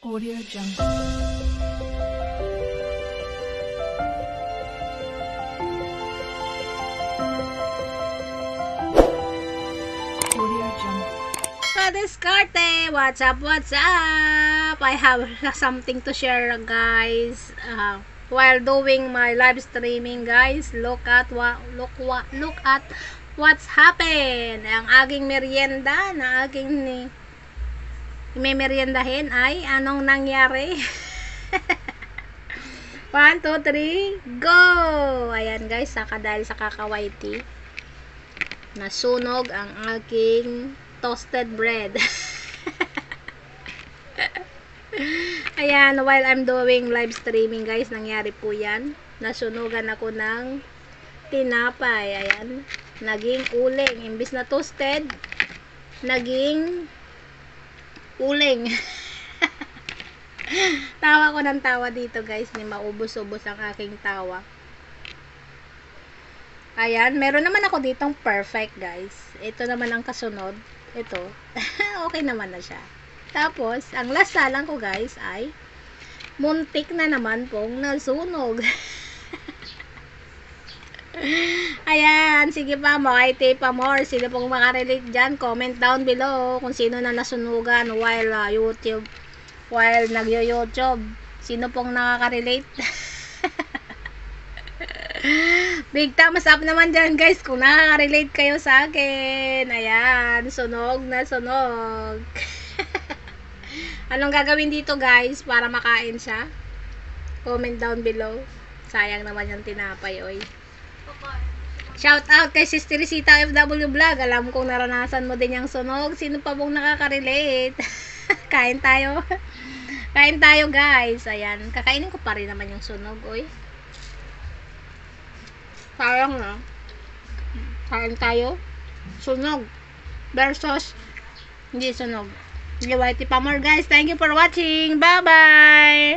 Audio Jungle. Kadiskarte! What's up, what's up? I have something to share, guys. Uh, while doing my live streaming, guys, look at what look what look at what's happened. Ang aking merienda na aking ni may meriendahin ay anong nangyari? 1, 2, 3, go! Ayan guys, saka dahil sa kakawaiti, nasunog ang aking toasted bread. Ayan, while I'm doing live streaming guys, nangyari po yan. Nasunugan ako ng tinapay. Ayan, naging uling. Imbis na toasted, naging uling. tawa ko ng tawa dito guys, ni maubos-ubos ang aking tawa. Ayan, meron naman ako ditong perfect guys. Ito naman ang kasunod. Ito. okay naman na siya. Tapos, ang lasa lang ko guys ay muntik na naman pong nasunog. Ayan, dyan? Sige pa, Makaiti pa more. Sino pong makarelate dyan? Comment down below kung sino na nasunugan while uh, YouTube, while nagyo-YouTube. Sino pong nakaka-relate? Big thumbs up naman dyan guys kung nakaka-relate kayo sa akin. Ayan, sunog na sunog. Anong gagawin dito guys para makain siya? Comment down below. Sayang naman yung tinapay, oy. Okay. Shout out kay Sister Risita FW Vlog. Alam kong naranasan mo din yung sunog. Sino pa pong nakaka-relate? Kain tayo. Kain tayo guys. Ayan. Kakainin ko pa rin naman yung sunog, oy. Sayang na. Kain tayo. Sunog. Versus hindi sunog. Whitey pa more guys. Thank you for watching. Bye-bye!